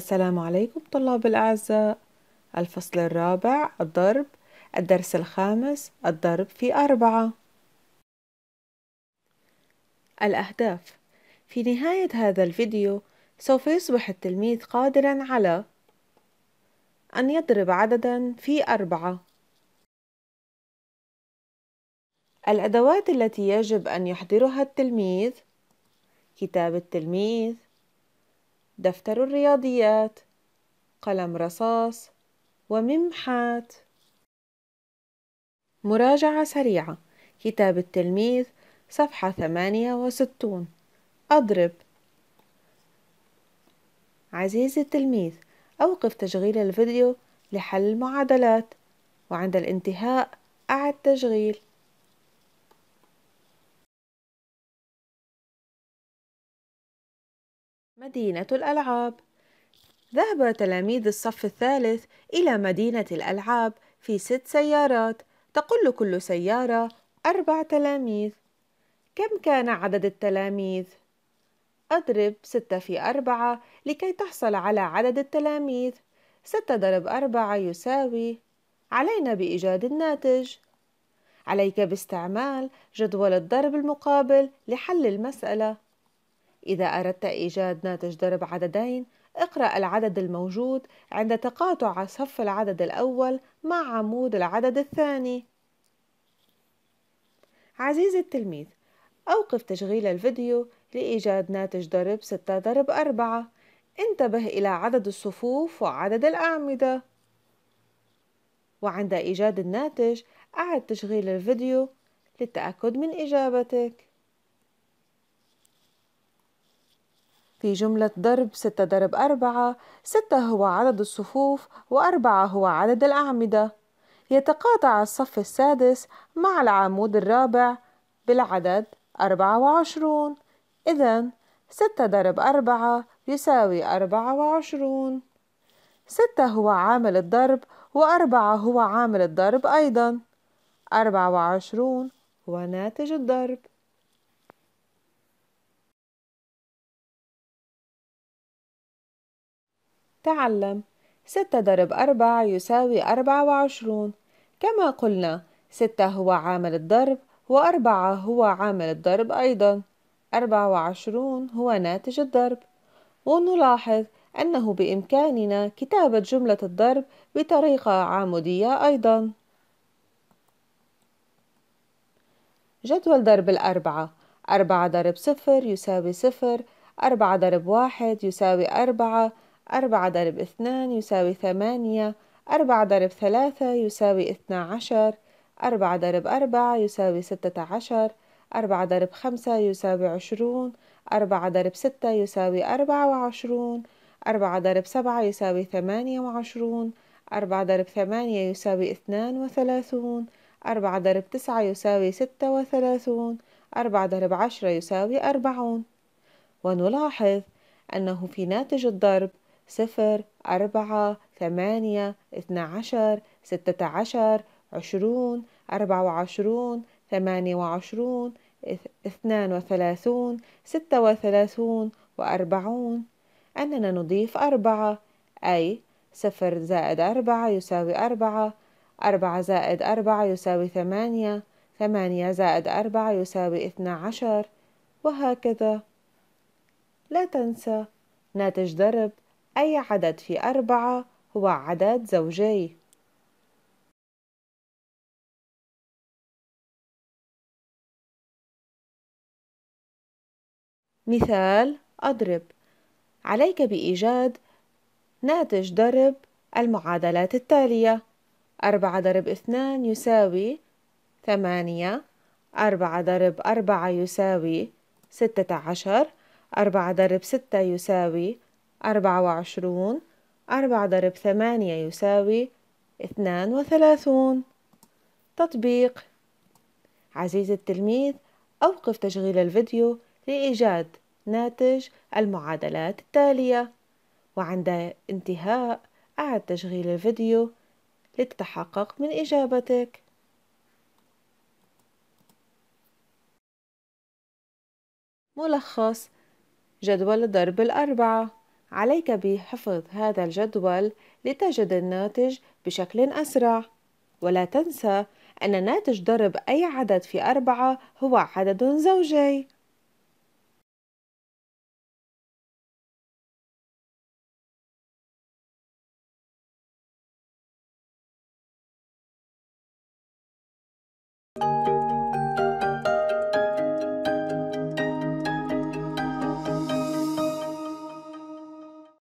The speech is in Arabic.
السلام عليكم طلاب الأعزاء. الفصل الرابع الضرب. الدرس الخامس الضرب في أربعة. الأهداف. في نهاية هذا الفيديو سوف يصبح التلميذ قادرا على أن يضرب عددا في أربعة. الأدوات التي يجب أن يحضرها التلميذ كتاب التلميذ دفتر الرياضيات قلم رصاص وممحات. مراجعة سريعة كتاب التلميذ صفحة ثمانية وستون. أضرب. عزيزي التلميذ أوقف تشغيل الفيديو لحل المعادلات وعند الانتهاء أعد تشغيل. مدينة الألعاب. ذهب تلاميذ الصف الثالث إلى مدينة الألعاب في ست سيارات تقل كل سيارة أربع تلاميذ. كم كان عدد التلاميذ؟ أضرب ستة في أربعة لكي تحصل على عدد التلاميذ. ستة ضرب أربعة يساوي علينا بإيجاد الناتج. عليك باستعمال جدول الضرب المقابل لحل المسألة. إذا أردت إيجاد ناتج ضرب عددين اقرأ العدد الموجود عند تقاطع صف العدد الأول مع عمود العدد الثاني. عزيزي التلميذ أوقف تشغيل الفيديو لإيجاد ناتج ضرب ستة ضرب أربعة. انتبه إلى عدد الصفوف وعدد الأعمدة. وعند إيجاد الناتج أعد تشغيل الفيديو للتأكد من إجابتك. في جملة ضرب ستة ضرب أربعة ستة هو عدد الصفوف وأربعة هو عدد الأعمدة. يتقاطع الصف السادس مع العمود الرابع بالعدد أربعة وعشرون. إذا ستة ضرب أربعة يساوي أربعة وعشرون. ستة هو عامل الضرب وأربعة هو عامل الضرب أيضا. أربعة وعشرون هو ناتج الضرب. تعلم. ستة ضرب أربعة يساوي أربعة وعشرون. كما قلنا ستة هو عامل الضرب وأربعة هو عامل الضرب أيضا. أربعة وعشرون هو ناتج الضرب. ونلاحظ أنه بإمكاننا كتابة جملة الضرب بطريقة عمودية أيضا. جدول ضرب الأربعة. أربعة ضرب صفر يساوي صفر. أربعة ضرب واحد يساوي أربعة. أربعة ضرب اثنان يساوي ثمانية أربعة ضرب ثلاثة يساوي اثنا عشر أربعة ضرب أربعة يساوي ستة عشر أربعة ضرب خمسة يساوي عشرون أربعة ضرب ستة يساوي أربعة وعشرون أربعة ضرب سبعة يساوي ثمانية وعشرون أربعة ضرب ثمانية يساوي اثنان وثلاثون أربعة ضرب تسعة يساوي ستة وثلاثون أربعة ضرب عشرة يساوي أربعون. ونلاحظ أنه في ناتج الضرب صفر أربعة ثمانية اثنا عشر ستة عشر عشرون أربعة وعشرون ثمانية وعشرون اثنان وثلاثون ستة وثلاثون وأربعون. أننا نضيف أربعة أي صفر زائد أربعة يساوي أربعة أربعة زائد أربعة يساوي ثمانية ثمانية زائد أربعة يساوي اثنا عشر وهكذا. لا تنسى ناتج ضرب أي عدد في أربعة هو عدد زوجي. مثال أضرب. عليك بإيجاد ناتج ضرب المعادلات التالية. أربعة ضرب اثنان يساوي ثمانية. أربعة ضرب أربعة يساوي ستة عشر. أربعة ضرب ستة يساوي أربعة وعشرون أربعة ضرب ثمانية يساوي اثنان وثلاثون. تطبيق. عزيزي التلميذ أوقف تشغيل الفيديو لإيجاد ناتج المعادلات التالية. وعند انتهاء أعد تشغيل الفيديو لتتحقق من إجابتك. ملخص. جدول ضرب الأربعة. عليك بحفظ هذا الجدول لتجد الناتج بشكل أسرع. ولا تنسى أن ناتج ضرب أي عدد في أربعة هو عدد زوجي.